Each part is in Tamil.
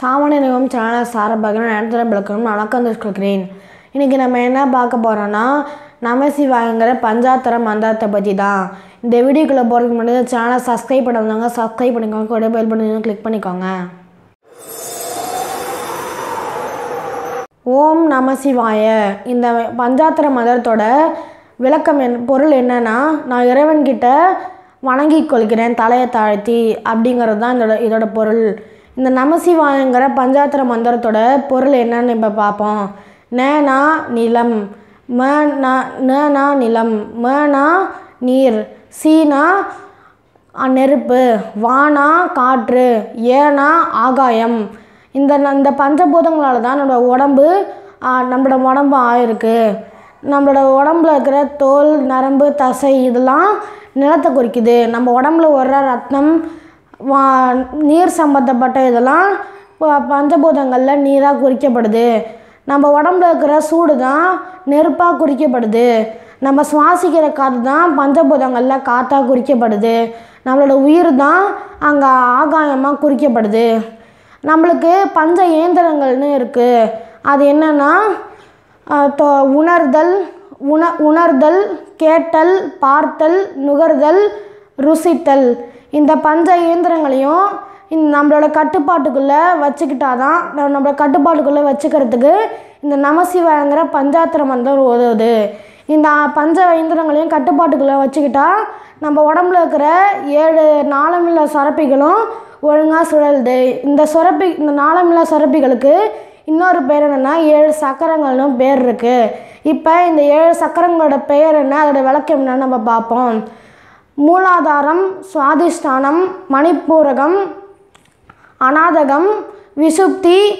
சாமானிய நிலம் சேனல் சார்பாக நான் இடத்துல விளக்கணும் வணக்கம் தெரிவிச்சுக்கிறேன் இன்றைக்கி நம்ம என்ன பார்க்க போகிறோன்னா நமசிவாயங்கிற பஞ்சாத்தர மந்திரத்தை பற்றி தான் இந்த வீடியோக்குள்ளே போகிறதுக்கு முன்னாடி சேனலை சப்ஸ்கிரைப் பண்ணவங்க சப்ஸ்கிரைப் பண்ணிக்கோங்க. கூட பெல் பண்ணி கிளிக் பண்ணிக்கோங்க. ஓம் நமசிவாய இந்த பஞ்சாத்திர மதத்தோட விளக்கம் என் பொருள் என்னென்னா நான் இறைவன்கிட்ட வணங்கிக் கொள்கிறேன் தலையை தாழ்த்தி அப்படிங்கிறது தான் இதோட இதோட பொருள். இந்த நமசிவாயங்கிற பஞ்சாத்திர மந்திரத்தோட பொருள் என்னன்னு இப்போ பார்ப்போம் நேனா நிலம் மனா நனா நிலம் மனா நீர் சீனா நெருப்பு வானா காற்று ஏனா ஆகாயம். இந்த ந- இந்த பஞ்சபூதங்களால் தான் நம்மளோட உடம்பு நம்மளோட உடம்பு ஆயிருக்கு. நம்மளோட உடம்புல இருக்கிற தோல் நரம்பு தசை இதெல்லாம் நிலத்தை குறிக்குது. நம்ம உடம்புல வர்ற ரத்தம் வா நீர் சம்மந்தப்பட்ட இதெல்லாம் பஞ்சபூதங்களில் நீராக குறிக்கப்படுது. நம்ம உடம்புல இருக்கிற சூடு தான் நெருப்பாக குறிக்கப்படுது. நம்ம சுவாசிக்கிற காற்று தான் பஞ்சபூதங்களில் காற்றாக குறிக்கப்படுது. நம்மளோட உயிர் தான் அங்கே ஆகாயமாக குறிக்கப்படுது. நம்மளுக்கு பஞ்ச இயந்திரங்கள்னு இருக்குது அது என்னென்னா தொ- உணர்தல் உண உணர்தல் கேட்டல் பார்த்தல் நுகர்தல் ருசித்தல். இந்த பஞ்ச இயந்திரங்களையும் இந்த நம்மளோட கட்டுப்பாட்டுக்குள்ளே வச்சுக்கிட்டாதான் நம்ம நம்மளோட கட்டுப்பாட்டுக்குள்ளே வச்சுக்கிறதுக்கு இந்த நமசிவாயங்கிற பஞ்சாத்திர மந்திரம் உதவுது. இந்த பஞ்ச இயந்திரங்களையும் கட்டுப்பாட்டுக்குள்ளே வச்சுக்கிட்டா நம்ம உடம்புல இருக்கிற ஏழு நாளமில்ல சுரப்பிகளும் ஒழுங்காக சுழலுது. இந்த சுரப்பி இந்த நாளமில்ல சுரப்பிகளுக்கு இன்னொரு பேர் என்னென்னா ஏழு சக்கரங்கள்னு பேர் இருக்குது இப்போ இந்த ஏழு சக்கரங்களோட பெயர் என்ன அதோட விளக்கம் என்னன்னு நம்ம பார்ப்போம். மூலாதாரம் சுவாதிஷ்டானம் மணிப்பூரகம் அநாதகம் விசுப்தி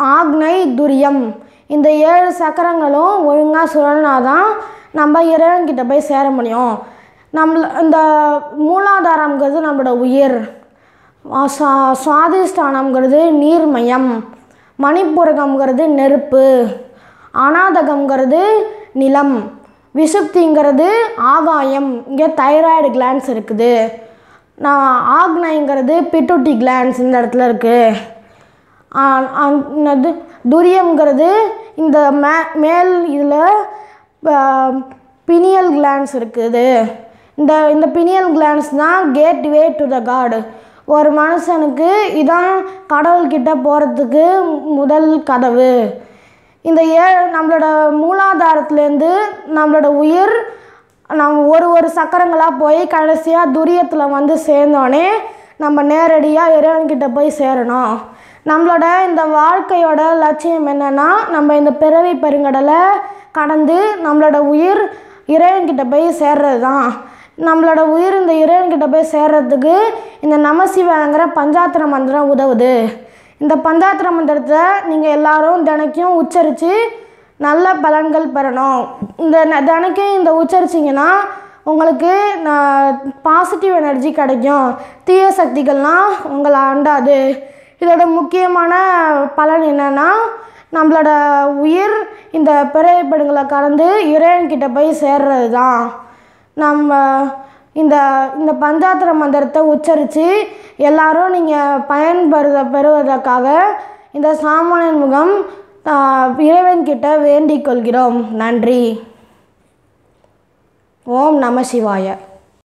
ஆக்னை துரியம். இந்த ஏழு சக்கரங்களும் ஒழுங்காக சுழல்னாதான் நம்ம இறைவன்கிட்ட போய் சேர முடியும். நம்மள இந்த மூலாதாரங்கிறது நம்மளோட உயிர். சுவா- சுவாதிஷ்டானம்ங்கிறது நீர்மயம். மணிப்பூரகம்ங்கிறது நெருப்பு. அநாதகம்ங்கிறது நிலம். விசுப்திங்கிறது ஆகாயம். இங்கே தைராய்டு கிளான்ஸ் இருக்குது. நான் ஆக்னைங்கிறது பிட்டுட்டி கிளான்ஸ் இந்த இடத்துல இருக்குது துரியம்ங்கிறது இந்த மே மேல் இதில் பினியல் கிளான்ஸ் இருக்குது. இந்த இந்த பினியல் கிளான்ஸ் தான் கேட் வே டு த காடு ஒரு மனுஷனுக்கு இதான் கடவுள்கிட்ட போகிறதுக்கு முதல் கதவு. இந்த ஏ நம்மளோட மூலாதாரத்துலேருந்து நம்மளோட உயிர் நம்ம ஒரு ஒரு சக்கரங்களாக போய் கடைசியாக துரியத்தில் வந்து சேர்ந்தோடனே நம்ம நேரடியாக இறைவன்கிட்ட போய் சேரணும். நம்மளோட இந்த வாழ்க்கையோட லட்சியம் என்னென்னா நம்ம இந்த பிறவி பெருங்கடலை கடந்து நம்மளோட உயிர் இறைவன்கிட்ட போய் சேர்றது தான் நம்மளோட உயிர் இந்த இறைவன்கிட்ட போய் சேர்றதுக்கு இந்த நமசிவாங்கிற பஞ்சாத்திர மந்திரம் உதவுது. இந்த பஞ்சாத்திர மந்திரத்தை நீங்கள் எல்லாரும் தினைக்கும் உச்சரித்து நல்ல பலன்கள் பெறணும். இந்த தினைக்கும் இந்த உச்சரிச்சிங்கன்னா உங்களுக்கு பாசிட்டிவ் எனர்ஜி கிடைக்கும். தீய சக்திகள்லாம் உங்களை அண்டாது. இதோட முக்கியமான பலன் என்னென்னா நம்மளோட உயிர் இந்த பிறவிப்படுங்களை கடந்து இறைவன்கிட்ட போய் சேர்றது தான் நம்ம இந்த இந்த பஞ்சாத்திர மந்திரத்தை உச்சரித்து எல்லாரும் நீங்கள் பயன்பெறுத பெறுவதற்காக இந்த சாமானியன் முகம் இறைவன்கிட்ட வேண்டிக் கொள்கிறோம். நன்றி. ஓம் நம சிவாய.